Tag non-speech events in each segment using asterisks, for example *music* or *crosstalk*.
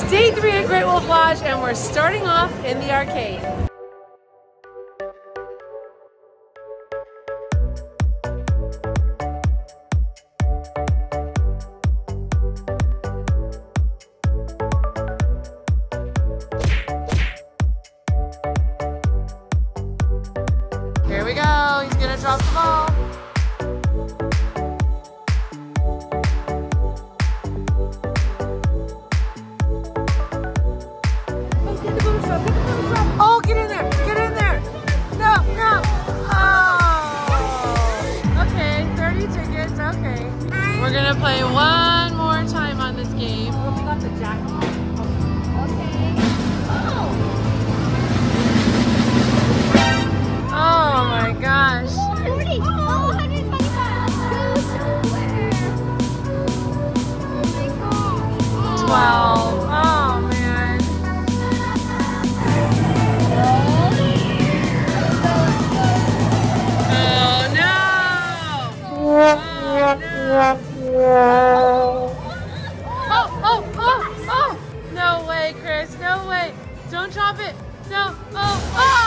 It's day three at Great Wolf Lodge and we're starting off in the arcade. Oh, oh, oh, oh! No way, Chris, no way! Don't drop it! No! Oh, oh!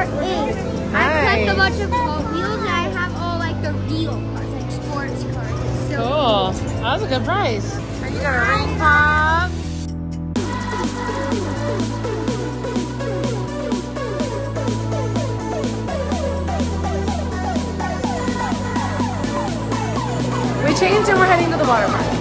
An Audi R8. I collect a bunch of Hot Wheels and I have all like the real cars, like sports cars. It's so Cool. That was a good price. And you got a ring pop. We changed and we're heading to the water park.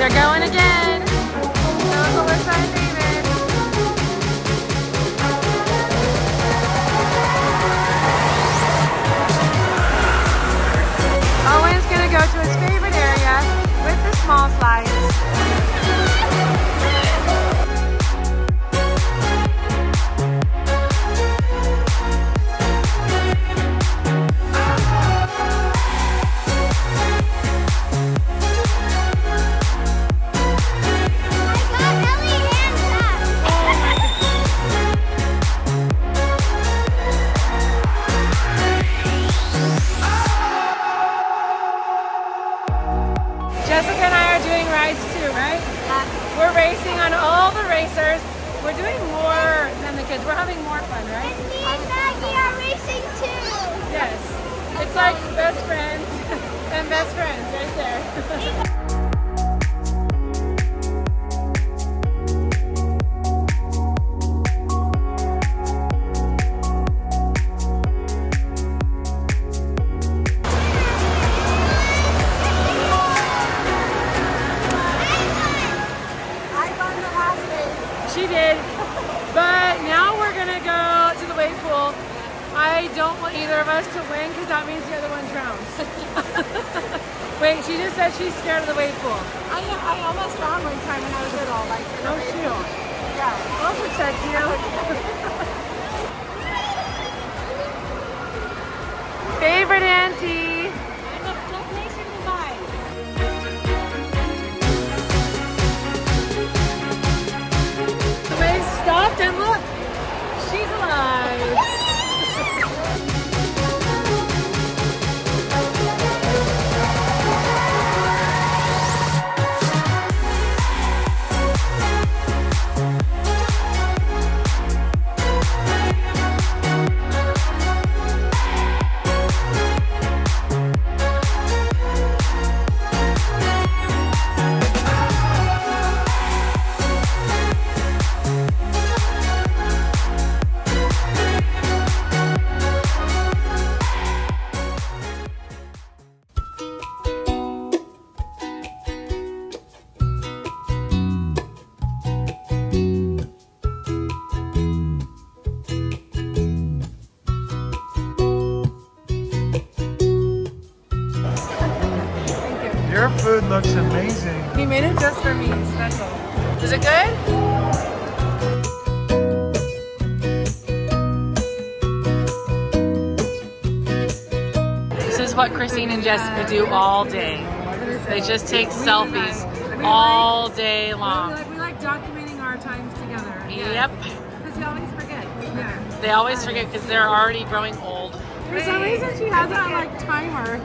They're going again. It's like best friends *laughs* and best friends right there. *laughs* I don't want either of us to win because that means the other one drowns. *laughs* Wait, she just said she's scared of the wave pool. I, I almost drowned one time when I was little, like a Oh, shoot. pool. Yeah. I'll protect you. *laughs* Favorite auntie. Amazing. He made it just for me, special. Is it good? This is what Kristine and Jessica do all day. They just take selfies all day long. we like documenting our times together. Yep. Because we always forget. Yeah. They always forget because they're already growing old. For some reason, she has that like timer.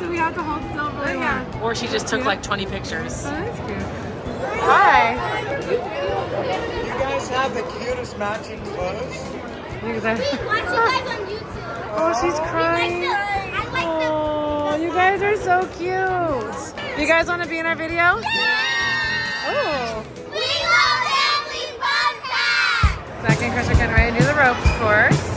So we have to hold still really long. Or she just took like 20 pictures. Oh, that's cute. Hi. You guys have the cutest matching clothes. Look at that. Watch you guys on YouTube. Oh, she's I crying. like the, I like the Oh, you guys are so cute. You guys want to be in our video? Yeah! Oh. We love family fun facts. Zac and Chris are getting ready to do the ropes course.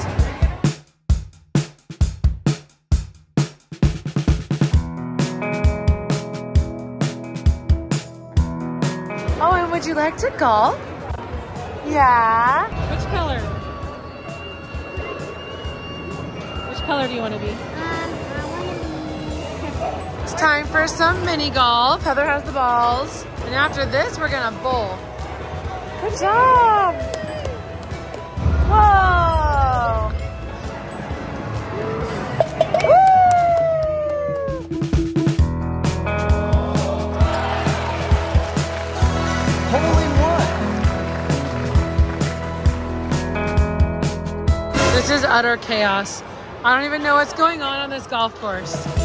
Would you like to golf? Yeah. Which color? Which color do you want to um, be? It's time for some mini golf. Heather has the balls. And after this, we're gonna bowl. Good job. Whoa. Utter chaos. I don't even know what's going on on this golf course.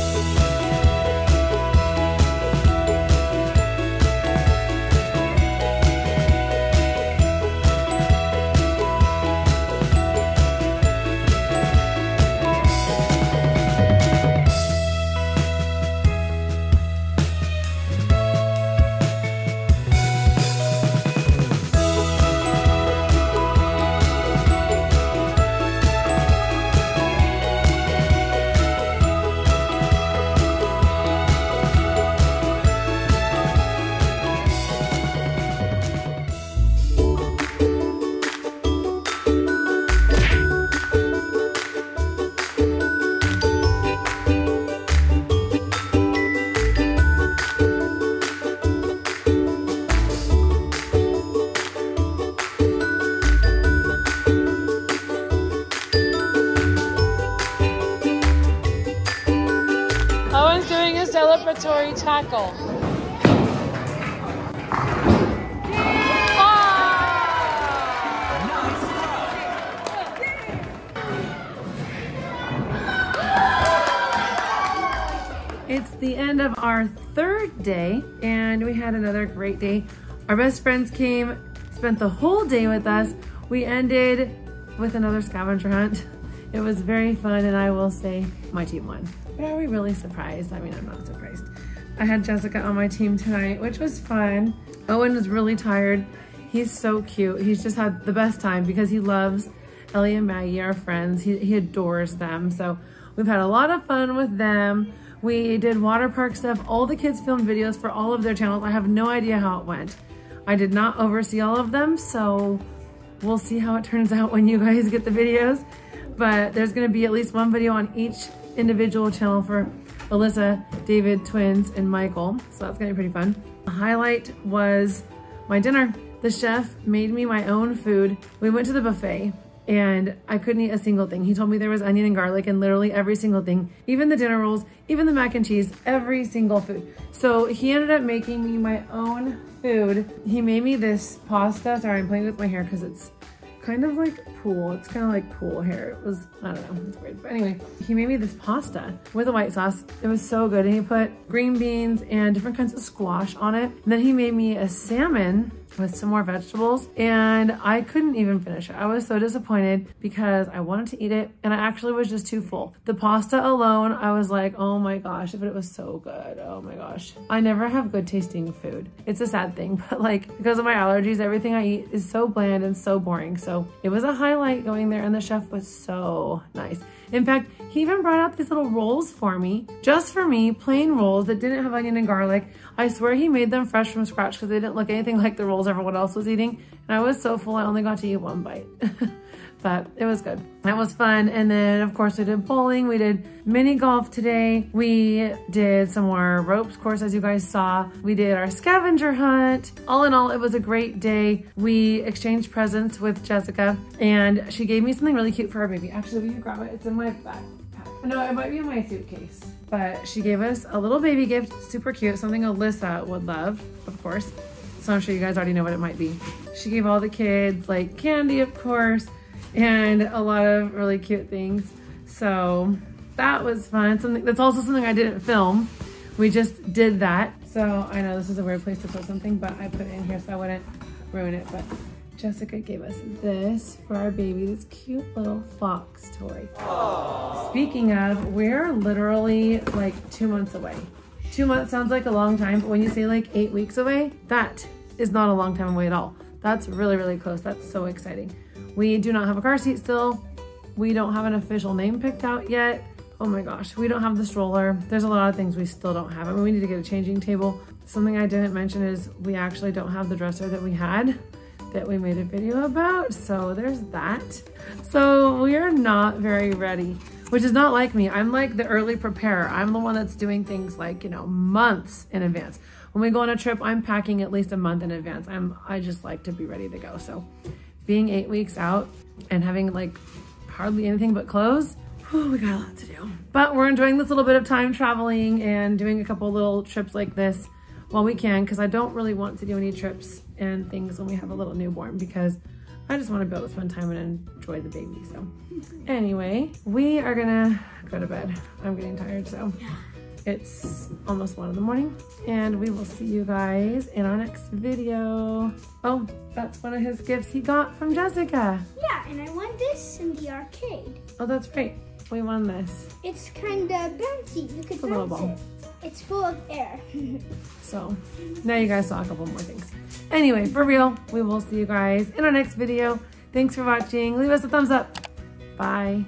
It's the end of our third day, and we had another great day. Our best friends came, spent the whole day with us. We ended with another scavenger hunt. *laughs* It was very fun and I will say my team won. But are we really surprised? I mean, I'm not surprised. I had Jessica on my team tonight, which was fun. Owen was really tired. He's so cute. He's just had the best time because he loves Ellie and Maggie, our friends. He, he adores them. So we've had a lot of fun with them. We did water park stuff. All the kids filmed videos for all of their channels. I have no idea how it went. I did not oversee all of them, so we'll see how it turns out when you guys get the videos. But there's gonna be at least one video on each individual channel for Alyssa, David, twins, and Michael. So that's gonna be pretty fun. The highlight was my dinner. The chef made me my own food. We went to the buffet and I couldn't eat a single thing. He told me there was onion and garlic and literally every single thing, even the dinner rolls, even the mac and cheese, every single food. So he ended up making me my own food. He made me this pasta. Sorry, I'm playing with my hair because it's kind of like pool. It's kind of like pool hair. It was, I don't know, it's weird. But anyway, he made me this pasta with a white sauce. It was so good. And he put green beans and different kinds of squash on it. And then he made me a salmon with some more vegetables and I couldn't even finish it. I was so disappointed because I wanted to eat it and I actually was just too full. The pasta alone, I was like, oh my gosh, but it was so good. Oh my gosh. I never have good tasting food. It's a sad thing, *laughs* but like because of my allergies, everything I eat is so bland and so boring. So it was a highlight going there and the chef was so nice. In fact, he even brought out these little rolls for me, just for me, plain rolls that didn't have onion and garlic. I swear he made them fresh from scratch because they didn't look anything *laughs* like the rolls everyone else was eating. And I was so full, I only got to eat one bite. *laughs* but it was good. That was fun. And then of course we did bowling, we did mini golf today. We did some more ropes course as you guys saw. We did our scavenger hunt. All in all, it was a great day. We exchanged presents with Jessica and she gave me something really cute for her baby. Actually, will you grab it? It's in my backpack. No, it might be in my suitcase. But she gave us a little baby gift, super cute, something Alyssa would love, of course. So I'm sure you guys already know what it might be. She gave all the kids like candy, of course, and a lot of really cute things. So that was fun. Something that's also something I didn't film. We just did that. So I know this is a weird place to put something, but I put it in here so I wouldn't ruin it. But Jessica gave us this for our baby, this cute little fox toy. Aww. Speaking of, we're literally like two months away. Two months sounds like a long time, but when you say like eight weeks away, that is not a long time away at all. That's really, really close. That's so exciting. We do not have a car seat still. We don't have an official name picked out yet. Oh my gosh, we don't have the stroller. There's a lot of things we still don't have. I mean, we need to get a changing table. Something I didn't mention is we actually don't have the dresser that we had that we made a video about. So there's that. So we are not very ready, which is not like me. I'm like the early preparer. I'm the one that's doing things like, you know, months in advance. When we go on a trip, I'm packing at least a month in advance. I'm, I just like to be ready to go. So being eight weeks out and having like hardly anything but clothes, we got a lot to do. But we're enjoying this little bit of time traveling and doing a couple little trips like this while we can because I don't really want to do any trips and things when we have a little newborn because I just want to be able to spend time and enjoy the baby. So anyway, we are gonna go to bed. I'm getting tired, so. It's almost one in the morning and we will see you guys in our next video. Oh, that's one of his gifts he got from Jessica. Yeah, and I won this in the arcade. Oh, that's right. We won this. It's kind of bouncy. You could It's a little ball. it. It's full of air. *laughs* So now you guys saw a couple more things. Anyway, for real, we will see you guys in our next video. Thanks for watching. Leave us a thumbs up. Bye.